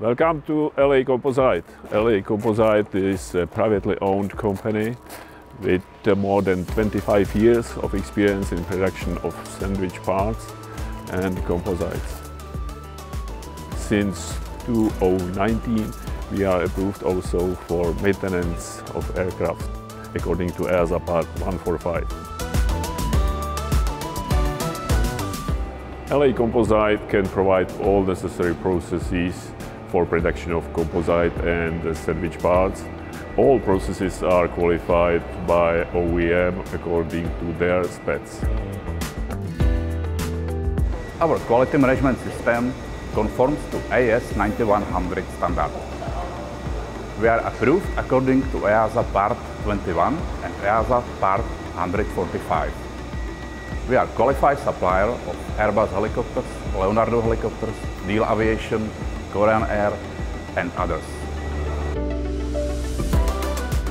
Welcome to LA Composite. LA Composite is a privately owned company with uh, more than 25 years of experience in production of sandwich parts and composites. Since 2019 we are approved also for maintenance of aircraft according to EASA Part 145. LA Composite can provide all necessary processes for production of composite and sandwich parts. All processes are qualified by OEM according to their specs. Our quality management system conforms to AS 9100 standard. We are approved according to EASA Part 21 and EASA Part 145. We are qualified supplier of Airbus helicopters, Leonardo helicopters, Diehl Aviation, Korean Air and others.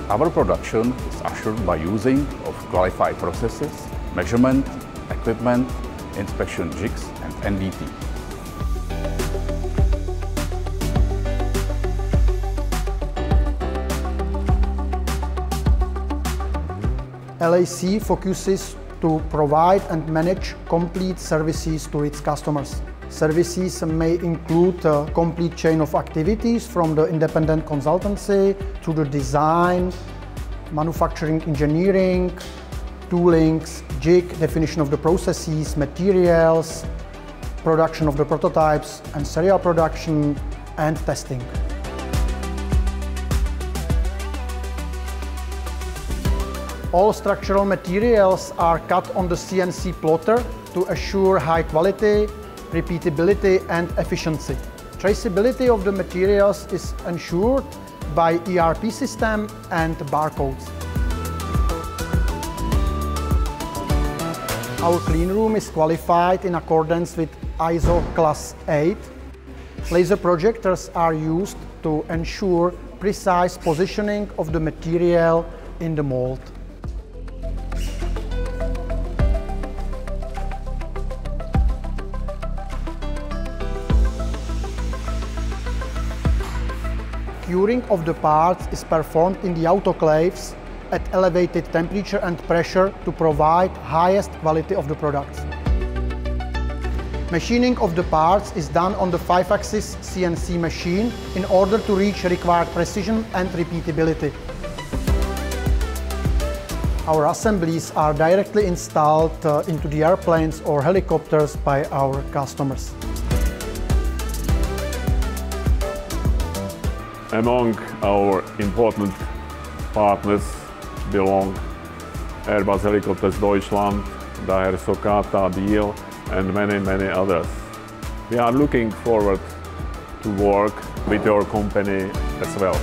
Our production is assured by using of qualified processes, measurement, equipment, inspection jigs and NDT. LAC focuses to provide and manage complete services to its customers. Services may include a complete chain of activities from the independent consultancy to the design, manufacturing engineering, toolings, jig, definition of the processes, materials, production of the prototypes and serial production and testing. All structural materials are cut on the CNC plotter to assure high quality repeatability and efficiency. Traceability of the materials is ensured by ERP system and barcodes. Our clean room is qualified in accordance with ISO class 8. Laser projectors are used to ensure precise positioning of the material in the mold. Curing of the parts is performed in the autoclaves at elevated temperature and pressure to provide highest quality of the products. Machining of the parts is done on the 5-axis CNC machine in order to reach required precision and repeatability. Our assemblies are directly installed uh, into the airplanes or helicopters by our customers. Among our important partners belong Airbus Helicopters Deutschland, Daher Socata, Diehl and many, many others. We are looking forward to work with your company as well.